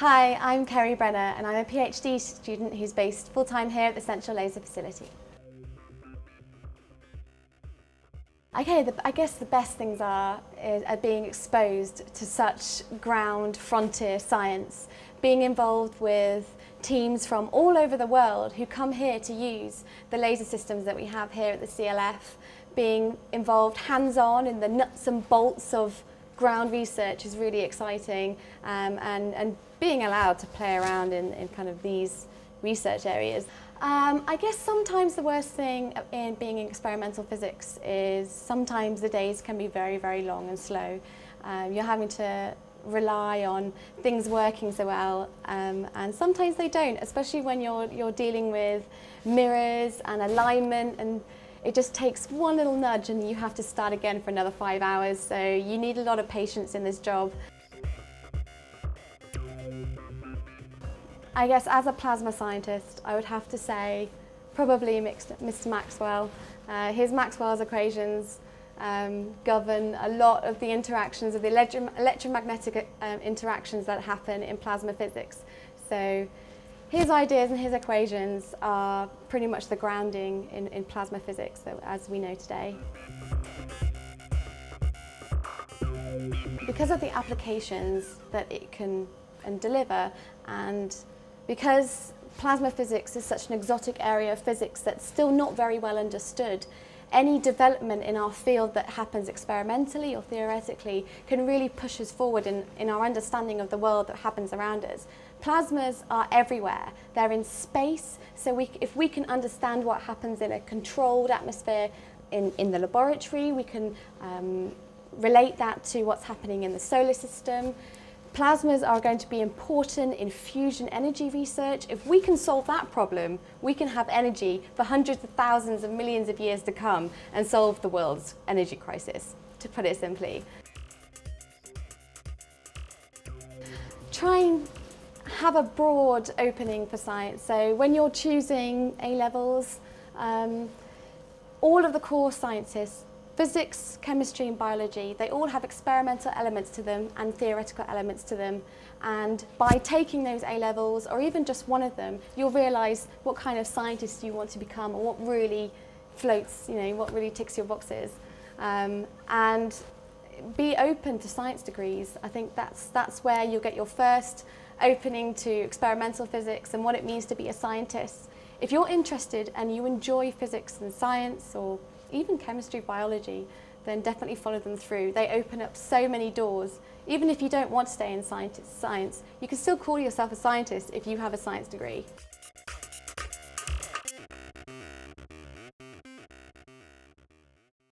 Hi, I'm Ceri Brenner and I'm a PhD student who's based full-time here at the Central Laser Facility. Okay, the, I guess the best things are, is, are being exposed to such ground frontier science, being involved with teams from all over the world who come here to use the laser systems that we have here at the CLF, being involved hands-on in the nuts and bolts of ground research is really exciting um, and, and being allowed to play around in, in kind of these research areas. Um, I guess sometimes the worst thing in being in experimental physics is sometimes the days can be very, very long and slow. Um, you're having to rely on things working so well um, and sometimes they don't, especially when you're, you're dealing with mirrors and alignment and it just takes one little nudge and you have to start again for another five hours. So you need a lot of patience in this job. I guess as a plasma scientist, I would have to say probably Mr. Maxwell. Uh, his Maxwell's equations um, govern a lot of the interactions of the electro electromagnetic um, interactions that happen in plasma physics. So his ideas and his equations are pretty much the grounding in, in plasma physics as we know today. Because of the applications that it can and deliver and because plasma physics is such an exotic area of physics that's still not very well understood, any development in our field that happens experimentally or theoretically can really push us forward in, in our understanding of the world that happens around us. Plasmas are everywhere. They're in space, so we, if we can understand what happens in a controlled atmosphere in, in the laboratory, we can um, relate that to what's happening in the solar system. Plasmas are going to be important in fusion energy research. If we can solve that problem, we can have energy for hundreds of thousands of millions of years to come and solve the world's energy crisis, to put it simply. Try and have a broad opening for science. So when you're choosing A-levels, um, all of the core sciences Physics, chemistry and biology, they all have experimental elements to them and theoretical elements to them. And by taking those A-levels, or even just one of them, you'll realise what kind of scientist you want to become or what really floats, you know, what really ticks your boxes. Um, and be open to science degrees. I think that's, that's where you'll get your first opening to experimental physics and what it means to be a scientist. If you're interested and you enjoy physics and science or even chemistry, biology, then definitely follow them through. They open up so many doors. Even if you don't want to stay in science, you can still call yourself a scientist if you have a science degree.